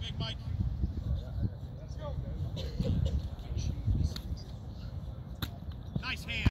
Big Mike. Nice hand.